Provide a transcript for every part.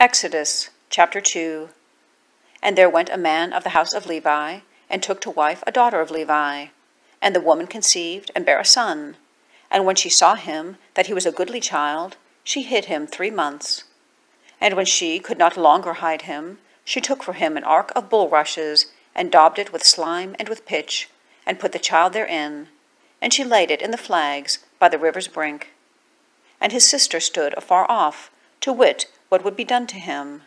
Exodus chapter 2 And there went a man of the house of Levi, and took to wife a daughter of Levi. And the woman conceived, and bare a son. And when she saw him, that he was a goodly child, she hid him three months. And when she could not longer hide him, she took for him an ark of bulrushes, and daubed it with slime and with pitch, and put the child therein. And she laid it in the flags by the river's brink. And his sister stood afar off, to wit what would be done to him.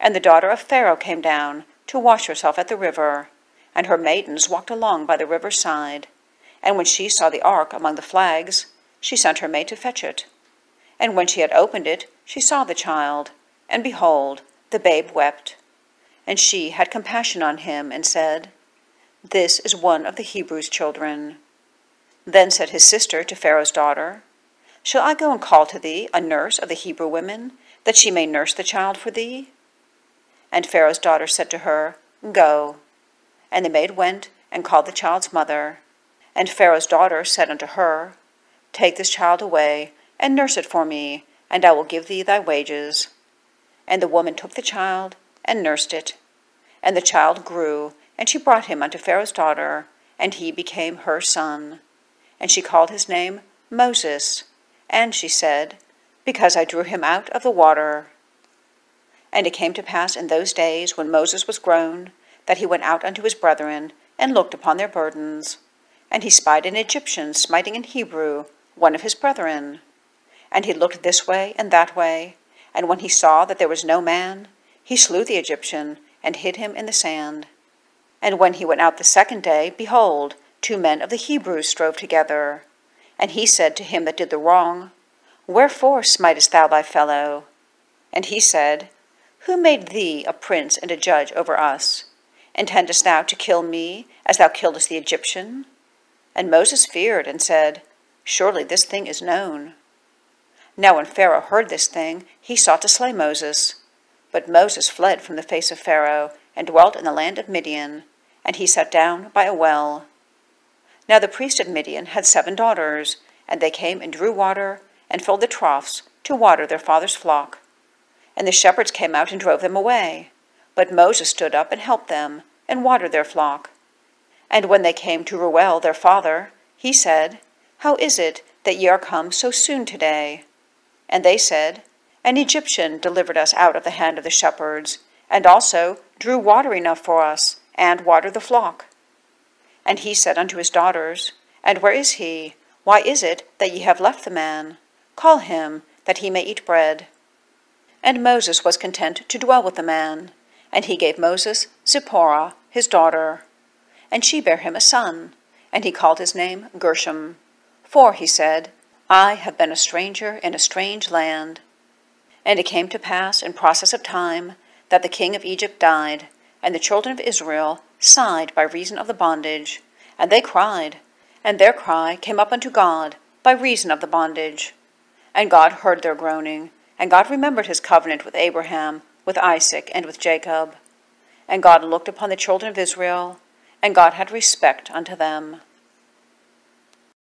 And the daughter of Pharaoh came down to wash herself at the river, and her maidens walked along by the river's side. And when she saw the ark among the flags, she sent her maid to fetch it. And when she had opened it, she saw the child, and behold, the babe wept. And she had compassion on him, and said, This is one of the Hebrews' children. Then said his sister to Pharaoh's daughter, Shall I go and call to thee a nurse of the Hebrew women, that she may nurse the child for thee? And Pharaoh's daughter said to her, Go. And the maid went and called the child's mother. And Pharaoh's daughter said unto her, Take this child away, and nurse it for me, and I will give thee thy wages. And the woman took the child, and nursed it. And the child grew, and she brought him unto Pharaoh's daughter, and he became her son. And she called his name Moses. And she said, Because I drew him out of the water. And it came to pass in those days, when Moses was grown, that he went out unto his brethren, and looked upon their burdens. And he spied an Egyptian smiting an Hebrew, one of his brethren. And he looked this way and that way, and when he saw that there was no man, he slew the Egyptian, and hid him in the sand. And when he went out the second day, behold, two men of the Hebrews strove together. And he said to him that did the wrong, Wherefore smitest thou thy fellow? And he said, Who made thee a prince and a judge over us? Intendest thou to kill me, as thou killedst the Egyptian? And Moses feared, and said, Surely this thing is known. Now when Pharaoh heard this thing, he sought to slay Moses. But Moses fled from the face of Pharaoh, and dwelt in the land of Midian, and he sat down by a well. Now the priest of Midian had seven daughters, and they came and drew water, and filled the troughs to water their father's flock. And the shepherds came out and drove them away. But Moses stood up and helped them, and watered their flock. And when they came to Reuel their father, he said, How is it that ye are come so soon today? And they said, An Egyptian delivered us out of the hand of the shepherds, and also drew water enough for us, and watered the flock. And he said unto his daughters, And where is he? Why is it that ye have left the man? Call him, that he may eat bread. And Moses was content to dwell with the man, and he gave Moses Zipporah, his daughter. And she bare him a son, and he called his name Gershom. For, he said, I have been a stranger in a strange land. And it came to pass in process of time that the king of Egypt died, and the children of Israel sighed by reason of the bondage, and they cried, and their cry came up unto God by reason of the bondage. And God heard their groaning, and God remembered his covenant with Abraham, with Isaac, and with Jacob. And God looked upon the children of Israel, and God had respect unto them.